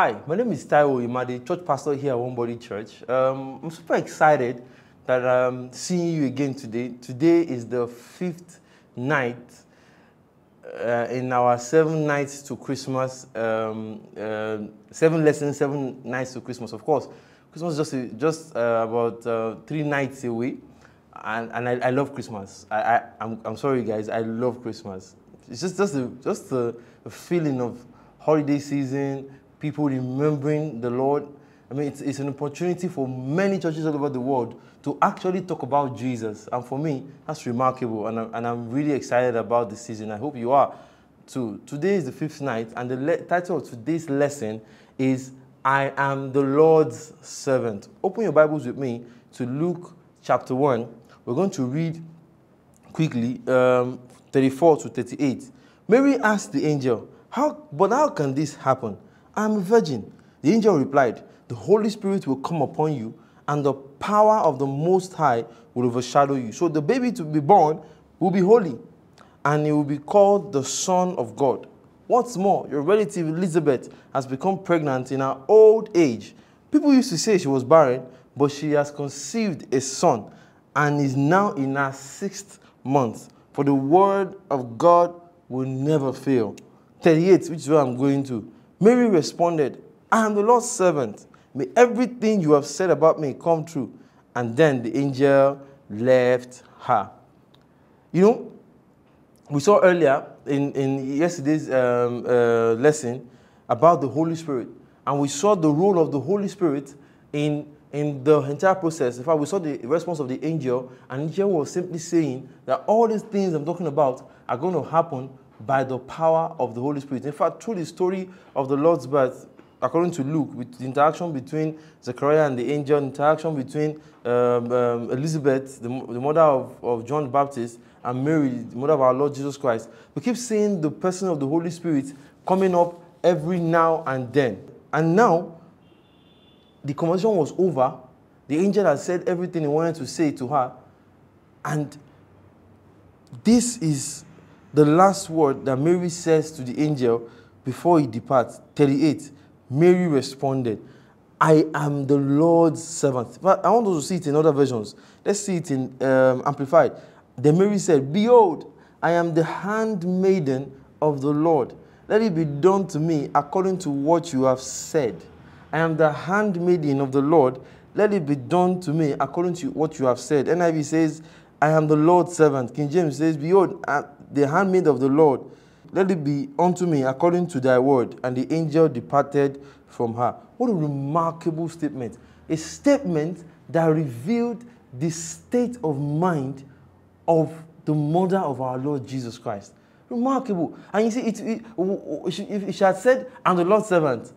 Hi, my name is Taiwo Oyemade, church pastor here at One Body Church. Um, I'm super excited that I'm seeing you again today. Today is the fifth night uh, in our seven nights to Christmas, um, uh, seven lessons, seven nights to Christmas. Of course, Christmas is just, just uh, about uh, three nights away, and, and I, I love Christmas. I, I, I'm, I'm sorry, guys, I love Christmas. It's just, just, a, just a feeling of holiday season, people remembering the Lord. I mean, it's, it's an opportunity for many churches all over the world to actually talk about Jesus. And for me, that's remarkable. And I'm, and I'm really excited about this season. I hope you are too. Today is the fifth night, and the le- title of today's lesson is I am the Lord's servant. Open your Bibles with me to Luke chapter 1. We're going to read quickly um, 34 to 38. Mary asked the angel, how, But how can this happen? I am a virgin. The angel replied, The Holy Spirit will come upon you, and the power of the Most High will overshadow you. So the baby to be born will be holy, and he will be called the Son of God. What's more, your relative Elizabeth has become pregnant in her old age. People used to say she was barren, but she has conceived a son and is now in her sixth month. For the word of God will never fail. 38, which is where I'm going to. Mary responded, I am the Lord's servant. May everything you have said about me come true. And then the angel left her. You know, we saw earlier in, in yesterday's um, uh, lesson about the Holy Spirit. And we saw the role of the Holy Spirit in, in the entire process. In fact, we saw the response of the angel, and the angel was simply saying that all these things I'm talking about are going to happen by the power of the Holy Spirit. In fact, through the story of the Lord's birth, according to Luke, with the interaction between Zechariah and the angel, interaction between um, um, Elizabeth, the, the mother of, of John the Baptist, and Mary, the mother of our Lord Jesus Christ, we keep seeing the person of the Holy Spirit coming up every now and then. And now, the conversation was over. The angel had said everything he wanted to say to her. And this is the last word that Mary says to the angel before he departs. 38. Mary responded, I am the Lord's servant. But I want us to see it in other versions. Let's see it in um, Amplified. Then Mary said, Behold, I am the handmaiden of the Lord. Let it be done to me according to what you have said. I am the handmaiden of the Lord. Let it be done to me according to what you have said. NIV says, I am the Lord's servant. King James says, Behold, uh, the handmaid of the Lord. Let it be unto me according to thy word. And the angel departed from her. What a remarkable statement. A statement that revealed the state of mind of the mother of our Lord Jesus Christ. Remarkable. And you see, it, it, if she had said, I'm the Lord's servant,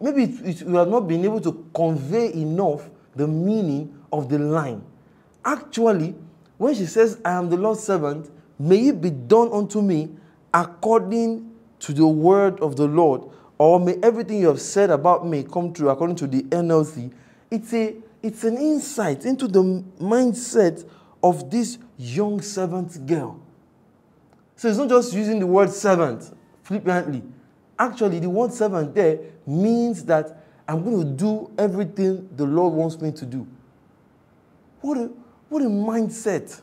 maybe it, it, have not been able to convey enough the meaning of the line. Actually, when she says, I am the Lord's servant, may it be done unto me according to the word of the Lord, or may everything you have said about me come true according to the NLT. It's, a, it's an insight into the mindset of this young servant girl. So it's not just using the word servant flippantly. Actually, the word servant there means that I'm going to do everything the Lord wants me to do. What a, what a mindset.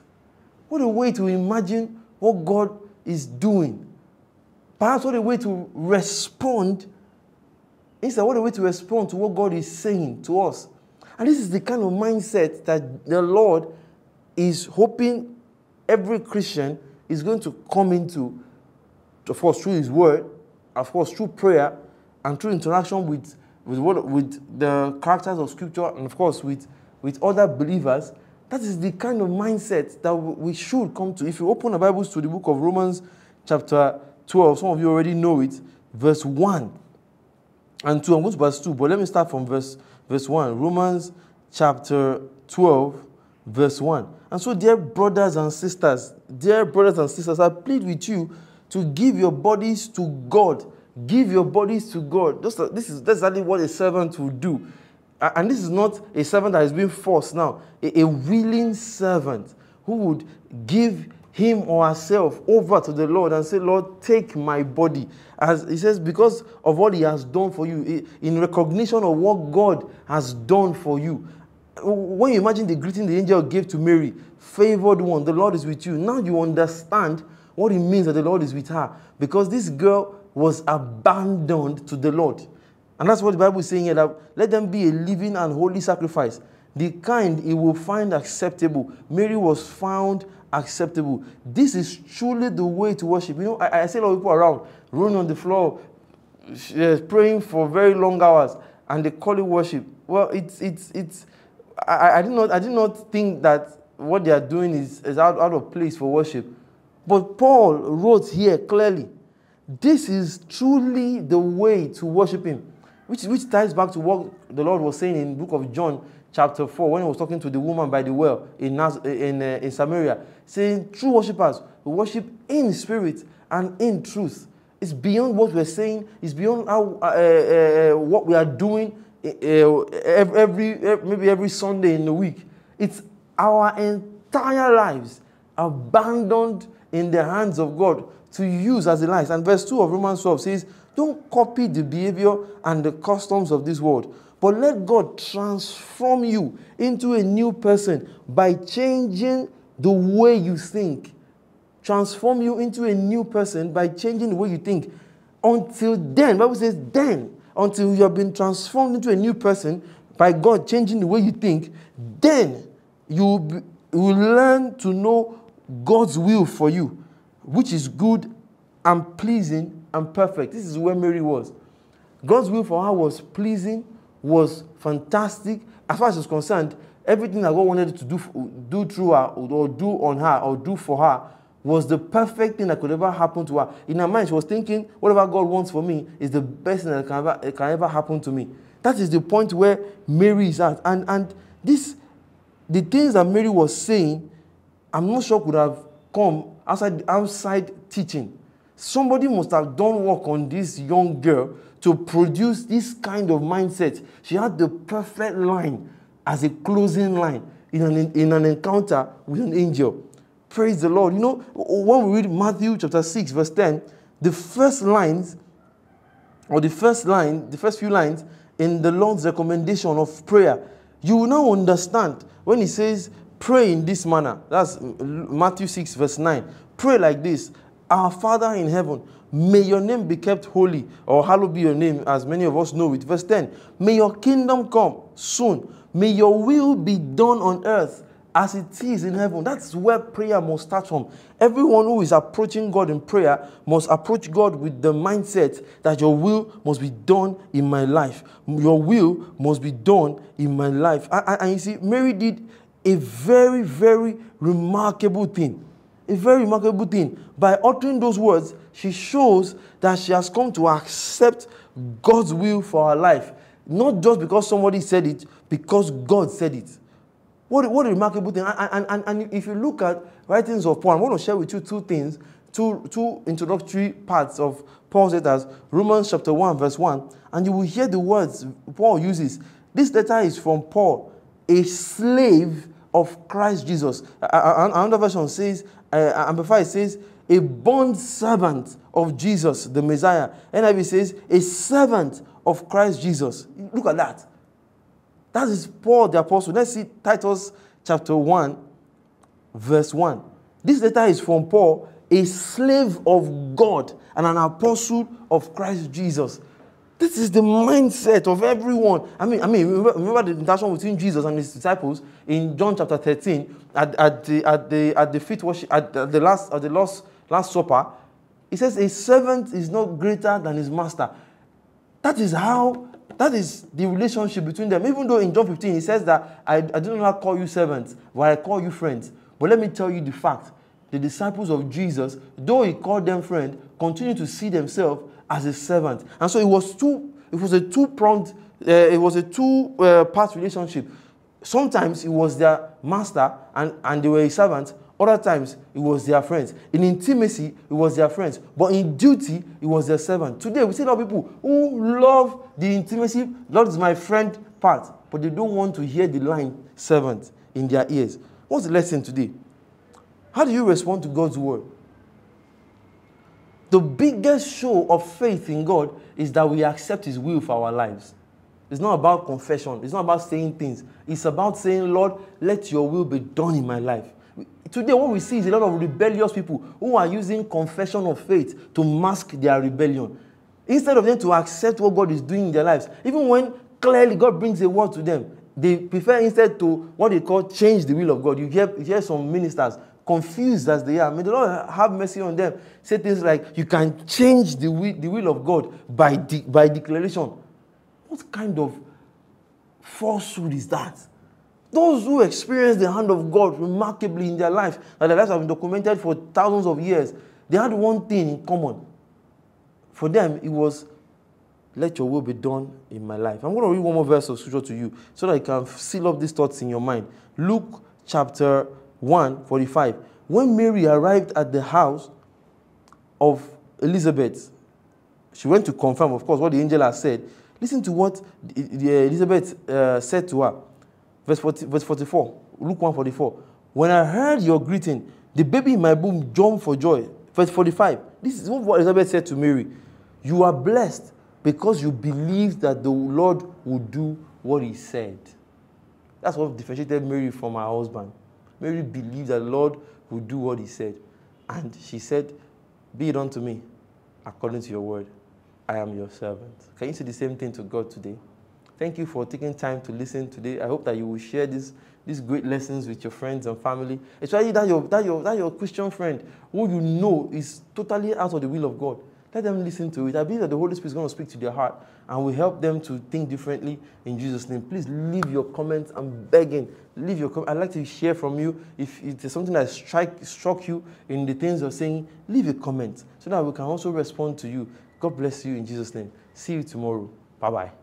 What a way to imagine what God is doing. Perhaps what a way to respond. Instead, what a way to respond to what God is saying to us. And this is the kind of mindset that the Lord is hoping every Christian is going to come into, of course, through His Word, of course, through prayer, and through interaction with, with, with the characters of Scripture, and of course, with, with other believers. That is the kind of mindset that we should come to. If you open the Bibles to the book of Romans, chapter 12, some of you already know it, verse 1 and 2. I'm going to verse 2, but let me start from verse, verse 1. Romans chapter 12, verse 1. And so, dear brothers and sisters, dear brothers and sisters, I plead with you to give your bodies to God. Give your bodies to God. Just, uh, this is exactly what a servant will do. And this is not a servant that is being forced now, a, a willing servant who would give him or herself over to the Lord and say, Lord, take my body. As he says, because of what he has done for you, in recognition of what God has done for you. When you imagine the greeting the angel gave to Mary, favored one, the Lord is with you. Now you understand what it means that the Lord is with her. Because this girl was abandoned to the Lord. And that's what the Bible is saying here that let them be a living and holy sacrifice, the kind he will find acceptable. Mary was found acceptable. This is truly the way to worship. You know, I, I see a lot of people around running on the floor, uh, praying for very long hours, and they call it worship. Well, it's it's it's. I, I did not I did not think that what they are doing is, is out, out of place for worship. But Paul wrote here clearly, this is truly the way to worship him. Which, which ties back to what the Lord was saying in the book of John, chapter 4, when he was talking to the woman by the well in, Naz- in, uh, in Samaria, saying, True worshippers who worship in spirit and in truth. It's beyond what we're saying, it's beyond how, uh, uh, uh what we are doing uh, uh, every, every, maybe every Sunday in the week. It's our entire lives abandoned in the hands of God to use as a life. And verse 2 of Romans 12 says, don't copy the behavior and the customs of this world, but let God transform you into a new person by changing the way you think. Transform you into a new person by changing the way you think. Until then, Bible says, then, until you have been transformed into a new person by God changing the way you think, then you will, be, you will learn to know God's will for you, which is good and pleasing and perfect. This is where Mary was. God's will for her was pleasing, was fantastic. As far as she's concerned, everything that God wanted to do, do through her or do on her or do for her was the perfect thing that could ever happen to her. In her mind, she was thinking, whatever God wants for me is the best thing that can ever, can ever happen to me. That is the point where Mary is at. And, and this, the things that Mary was saying, I'm not sure could have come outside, outside teaching. Somebody must have done work on this young girl to produce this kind of mindset. She had the perfect line as a closing line in an, in an encounter with an angel. Praise the Lord. You know, when we read Matthew chapter 6, verse 10, the first lines, or the first line, the first few lines in the Lord's recommendation of prayer, you will now understand when he says, pray in this manner. That's Matthew 6, verse 9. Pray like this our Father in heaven, may your name be kept holy, or hallowed be your name, as many of us know it. Verse 10 May your kingdom come soon. May your will be done on earth as it is in heaven. That's where prayer must start from. Everyone who is approaching God in prayer must approach God with the mindset that your will must be done in my life. Your will must be done in my life. And, you see, Mary did a very, very remarkable thing a very remarkable thing. By uttering those words, she shows that she has come to accept God's will for her life. Not just because somebody said it, because God said it. What, what a remarkable thing. And, and, and if you look at writings of Paul, I want to share with you two things, two, two introductory parts of Paul's letters, Romans chapter 1, verse 1, and you will hear the words Paul uses. This letter is from Paul, a slave of Christ Jesus. Another version says, uh, Amplified says, a bond servant of Jesus, the Messiah. NIV says, a servant of Christ Jesus. Look at that. That is Paul the Apostle. Let's see Titus chapter 1, verse 1. This letter is from Paul, a slave of God and an apostle of Christ Jesus. This is the mindset of everyone. I mean, I mean, remember, the interaction between Jesus and his disciples in John chapter 13 at, at the at the at the feet worship at the last at the last last supper. He says, A servant is not greater than his master. That is how that is the relationship between them. Even though in John 15 he says that I, I do not call you servants, but I call you friends. But let me tell you the fact. The disciples of Jesus, though he called them friends, continue to see themselves as a servant. And so it was two, it was a two-pronged, uh, it was a two-part uh, relationship. Sometimes it was their master and, and they were a servant. Other times it was their friends. In intimacy, it was their friends. But in duty, it was their servant. Today, we see a lot of people who love the intimacy, Lord is my friend part, but they don't want to hear the line servant in their ears. What's the lesson today? How do you respond to God's word? The biggest show of faith in God is that we accept His will for our lives. It's not about confession, it's not about saying things. It's about saying, Lord, let your will be done in my life. Today, what we see is a lot of rebellious people who are using confession of faith to mask their rebellion. Instead of them to accept what God is doing in their lives, even when clearly God brings a word to them, they prefer instead to what they call change the will of God. You hear, you hear some ministers confused as they are. May the Lord have mercy on them. Say things like, you can change the will, the will of God by, de- by declaration. What kind of falsehood is that? Those who experience the hand of God remarkably in their life, and their lives have been documented for thousands of years, they had one thing in common. For them, it was, let your will be done in my life. I'm going to read one more verse of scripture to you so that you can seal up these thoughts in your mind. Luke chapter 1, 45. When Mary arrived at the house of Elizabeth, she went to confirm, of course, what the angel had said. Listen to what Elizabeth uh, said to her. Verse, 40, verse 44, Luke 1 44. When I heard your greeting, the baby in my womb jumped for joy. Verse 45. This is what Elizabeth said to Mary. You are blessed because you believed that the Lord will do what he said. That's what differentiated Mary from her husband. Mary believed that the Lord would do what he said. And she said, Be it unto me according to your word. I am your servant. Can you say the same thing to God today? Thank you for taking time to listen today. I hope that you will share this, these great lessons with your friends and family, especially that your, that, your, that your Christian friend who you know is totally out of the will of God. Let them listen to it. I believe that the Holy Spirit is going to speak to their heart and will help them to think differently in Jesus' name. Please leave your comments. I'm begging. Leave your comments. I'd like to hear from you. If there's something that strike, struck you in the things you're saying, leave a comment so that we can also respond to you. God bless you in Jesus' name. See you tomorrow. Bye bye.